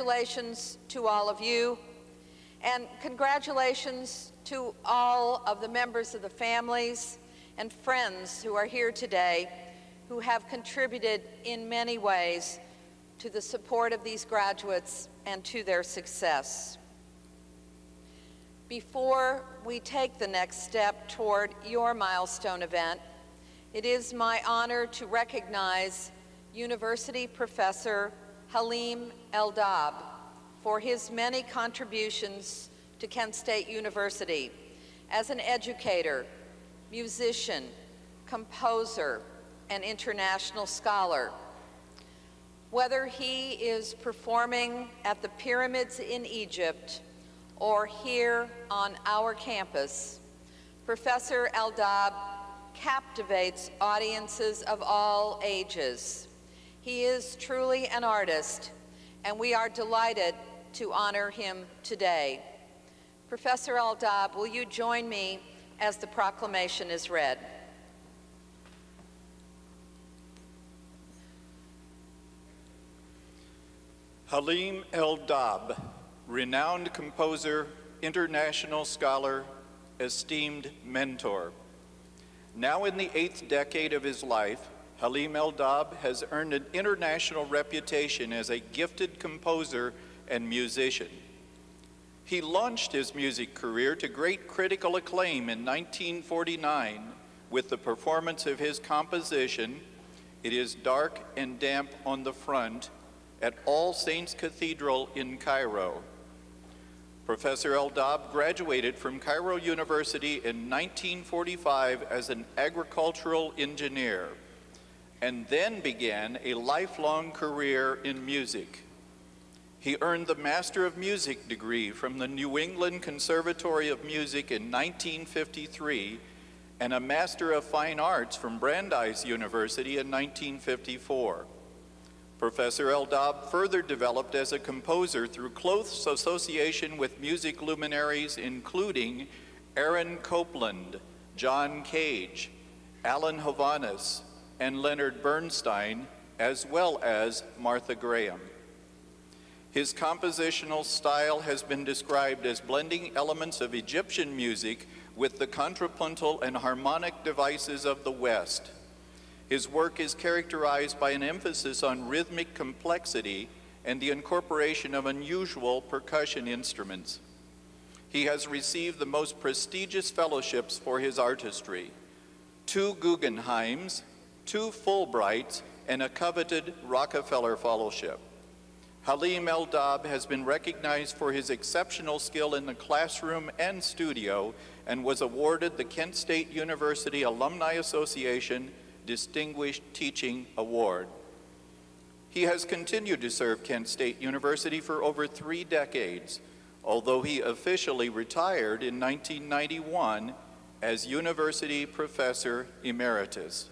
Congratulations to all of you, and congratulations to all of the members of the families and friends who are here today who have contributed in many ways to the support of these graduates and to their success. Before we take the next step toward your milestone event, it is my honor to recognize University Professor Halim El-Dabh for his many contributions to Kent State University as an educator, musician, composer, and international scholar. Whether he is performing at the pyramids in Egypt or here on our campus, Professor El-Dabh captivates audiences of all ages. He is truly an artist, and we are delighted to honor him today. Professor El-Dabh, will you join me as the proclamation is read? Halim El-Dabh, renowned composer, international scholar, esteemed mentor. Now in the eighth decade of his life, Halim El-Dabh has earned an international reputation as a gifted composer and musician. He launched his music career to great critical acclaim in 1949 with the performance of his composition, It is Dark and Damp on the Front, at All Saints Cathedral in Cairo. Professor El-Dabh graduated from Cairo University in 1945 as an agricultural engineer and then began a lifelong career in music. He earned the Master of Music degree from the New England Conservatory of Music in 1953 and a Master of Fine Arts from Brandeis University in 1954. Professor El-Dabh further developed as a composer through close association with music luminaries including Aaron Copland, John Cage, Alan Hovhaness, and Leonard Bernstein, as well as Martha Graham. His compositional style has been described as blending elements of Egyptian music with the contrapuntal and harmonic devices of the West. His work is characterized by an emphasis on rhythmic complexity and the incorporation of unusual percussion instruments. He has received the most prestigious fellowships for his artistry, two Guggenheims, two Fulbrights, and a coveted Rockefeller Fellowship. Halim El-Dabh has been recognized for his exceptional skill in the classroom and studio and was awarded the Kent State University Alumni Association Distinguished Teaching Award. He has continued to serve Kent State University for over three decades, although he officially retired in 1991 as University Professor Emeritus.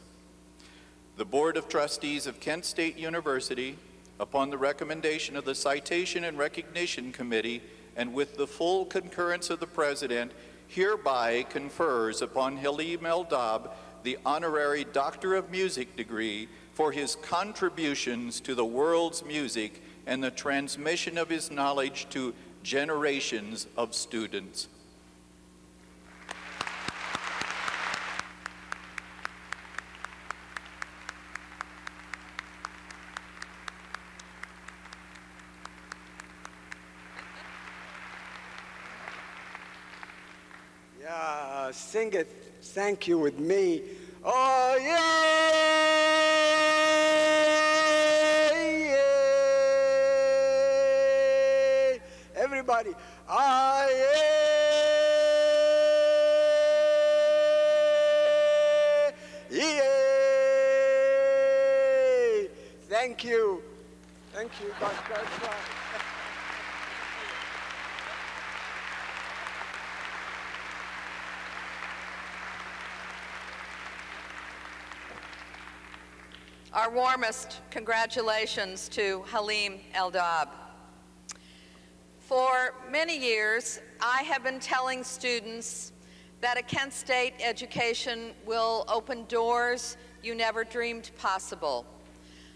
The Board of Trustees of Kent State University, upon the recommendation of the Citation and Recognition Committee and with the full concurrence of the President, hereby confers upon Halim El-Dabh the honorary Doctor of Music degree for his contributions to the world's music and the transmission of his knowledge to generations of students. Sing it. Thank you with me. Oh, yeah, yeah. Everybody. Ah, yeah. Yeah. Thank you. Thank you, Dr. Our warmest congratulations to Halim El-Dabh. For many years, I have been telling students that a Kent State education will open doors you never dreamed possible.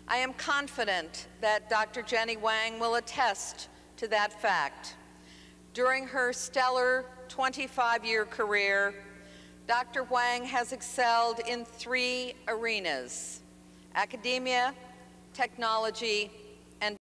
I am confident that Dr. Jenny Wang will attest to that fact. During her stellar 25-year career, Dr. Wang has excelled in three arenas, academia, technology,